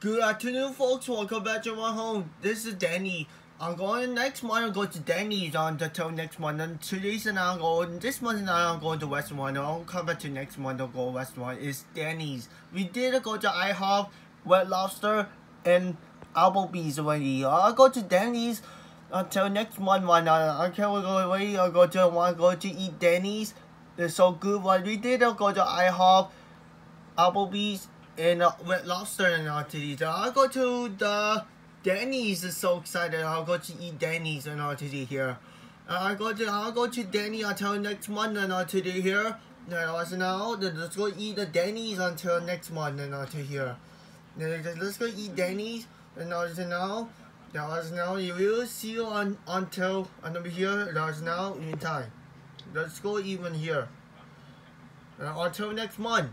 Good afternoon, folks. Welcome back to my home. This is Danny. I'm going next month. I'll go to Denny's on the until next month. And today's and I'm going. This month and I'm going to West One. I'll come back to next month. I'll go Westmont. It's Denny's. We did go to IHOP, Red Lobster, and Applebee's already. I'll go to Denny's until next month. Why not? I can't go away. I'll go to to go to eat Denny's. It's so good. What we did, I'll go to IHOP, Applebee's and uh, Red Lobster and all to these. I'll go to the Denny's. Is so excited. I'll go to eat Denny's and all to here. Uh, I'll go to I'll go to Danny until next month and all to here. Now, so now let's go eat the Denny's until next month and all to here. Let's go eat Denny's and all to now. Now, now you will see you on until over here. That's now in time. Let's go even here. Uh, until next month.